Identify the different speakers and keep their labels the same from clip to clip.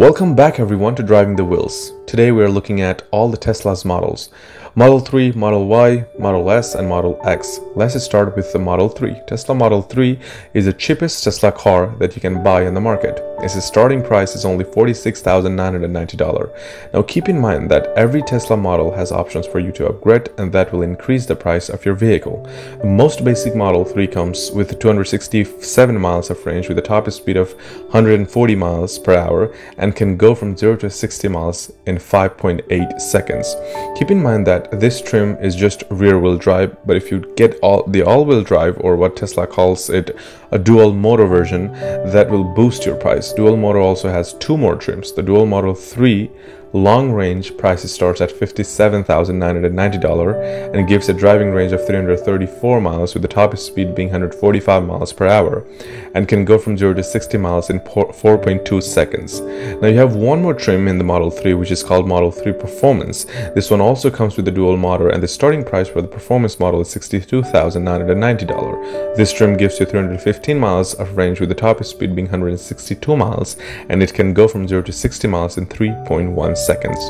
Speaker 1: Welcome back everyone to Driving the Wheels. Today we are looking at all the Tesla's models. Model 3, Model Y, Model S, and Model X. Let's start with the Model 3. Tesla Model 3 is the cheapest Tesla car that you can buy in the market. Its starting price is only $46,990. Now keep in mind that every Tesla model has options for you to upgrade and that will increase the price of your vehicle. The most basic Model 3 comes with 267 miles of range with a top speed of 140 miles per hour and can go from 0 to 60 miles in 5.8 seconds. Keep in mind that that this trim is just rear wheel drive but if you get all the all wheel drive or what Tesla calls it a dual motor version that will boost your price dual motor also has two more trims. The dual motor 3 long range price starts at $57,990 and gives a driving range of 334 miles with the top speed being 145 miles per hour and can go from 0 to 60 miles in 4.2 seconds. Now you have one more trim in the Model 3 which is called Model 3 Performance. This one also comes with a dual motor and the starting price for the Performance model is $62,990. This trim gives you 315 miles of range with the top speed being 162 miles and it can go from 0 to 60 miles in 3.1 seconds.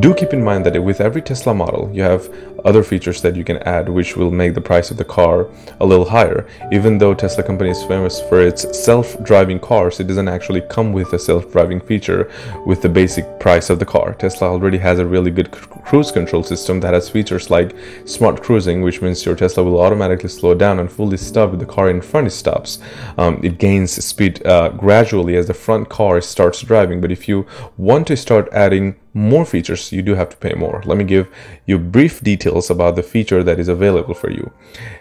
Speaker 1: Do keep in mind that with every Tesla model, you have other features that you can add which will make the price of the car a little higher. Even though Tesla company is famous for its self-driving cars, it doesn't actually come with a self-driving feature with the basic price of the car. Tesla already has a really good cruise control system that has features like smart cruising, which means your Tesla will automatically slow down and fully stop if the car in front stops. Um, it gains speed uh, gradually as the front car starts driving, but if you want to start adding more features, you do have to pay more. Let me give you brief details about the feature that is available for you.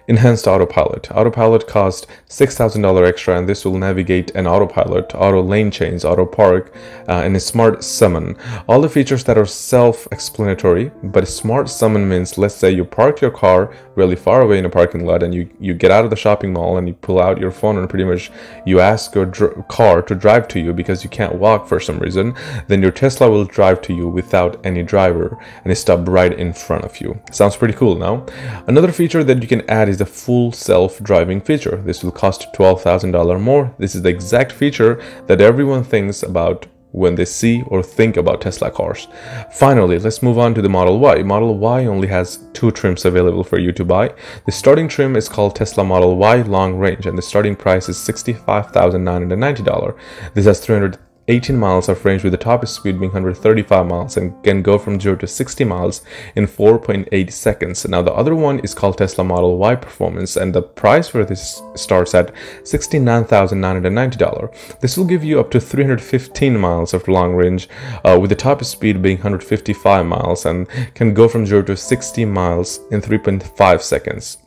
Speaker 1: Enhanced Autopilot. Autopilot costs $6,000 extra and this will navigate an autopilot, auto lane change, auto park, uh, and a smart summon. All the features that are self-explanatory, but smart summon means let's say you park your car really far away in a parking lot and you, you get out of the shopping mall and you pull out your phone and pretty much you ask your car to drive to you because you can't walk for some reason, then your Tesla will drive to you without any driver and it stopped right in front of you. Sounds pretty cool now. Another feature that you can add is the full self-driving feature. This will cost $12,000 more. This is the exact feature that everyone thinks about when they see or think about Tesla cars. Finally, let's move on to the Model Y. Model Y only has two trims available for you to buy. The starting trim is called Tesla Model Y Long Range and the starting price is $65,990. This has 300 18 miles of range with the top speed being 135 miles and can go from 0 to 60 miles in 4.8 seconds. Now the other one is called Tesla Model Y Performance and the price for this starts at $69,990. This will give you up to 315 miles of long range uh, with the top speed being 155 miles and can go from 0 to 60 miles in 3.5 seconds.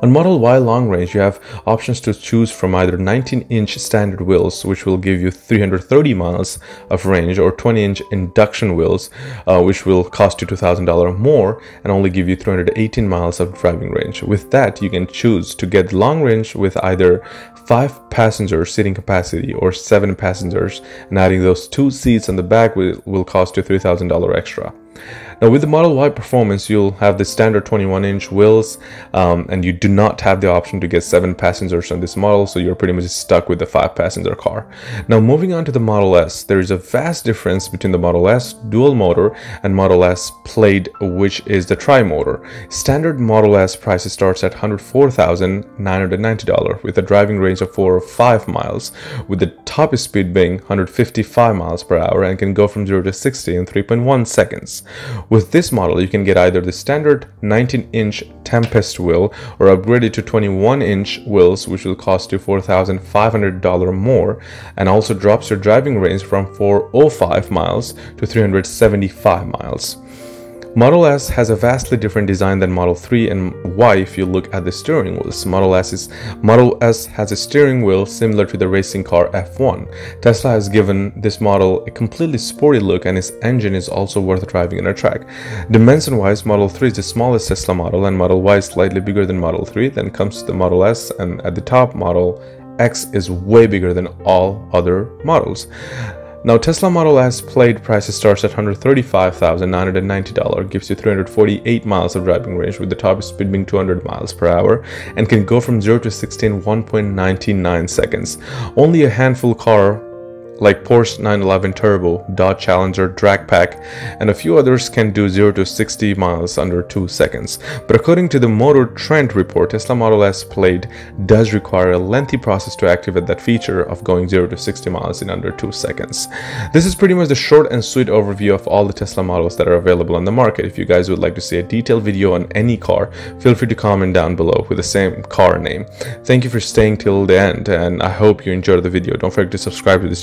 Speaker 1: On Model Y long range, you have options to choose from either 19-inch standard wheels, which will give you 330 miles of range, or 20-inch induction wheels, uh, which will cost you $2,000 more and only give you 318 miles of driving range. With that, you can choose to get long range with either 5 passenger seating capacity or 7 passengers, and adding those two seats on the back will, will cost you $3,000 extra. Now with the Model Y Performance, you'll have the standard 21 inch wheels um, and you do not have the option to get 7 passengers on this model, so you're pretty much stuck with the 5 passenger car. Now moving on to the Model S, there is a vast difference between the Model S dual motor and Model S Plaid, which is the tri-motor. Standard Model S price starts at $104,990 with a driving range of 4 or 5 miles, with the top speed being 155 miles per hour and can go from 0 to 60 in 3.1 seconds. With this model, you can get either the standard 19-inch Tempest wheel or upgrade it to 21-inch wheels, which will cost you $4,500 more and also drops your driving range from 405 miles to 375 miles. Model S has a vastly different design than Model 3 and Y if you look at the steering wheels. Model S, is, Model S has a steering wheel similar to the racing car F1. Tesla has given this model a completely sporty look and its engine is also worth driving on a track. Dimension-wise, Model 3 is the smallest Tesla model and Model Y is slightly bigger than Model 3. Then comes the Model S and at the top, Model X is way bigger than all other models. Now Tesla Model S Plaid price starts at $135,990, gives you 348 miles of driving range with the top speed being 200 miles per hour and can go from 0 to 60 in 1.99 seconds. Only a handful car like Porsche 911 Turbo, Dodge Challenger Drag Pak, and a few others can do 0 to 60 miles under 2 seconds. But according to the Motor Trend report, Tesla Model S Plaid does require a lengthy process to activate that feature of going 0 to 60 miles in under 2 seconds. This is pretty much the short and sweet overview of all the Tesla models that are available on the market. If you guys would like to see a detailed video on any car, feel free to comment down below with the same car name. Thank you for staying till the end and I hope you enjoyed the video. Don't forget to subscribe to this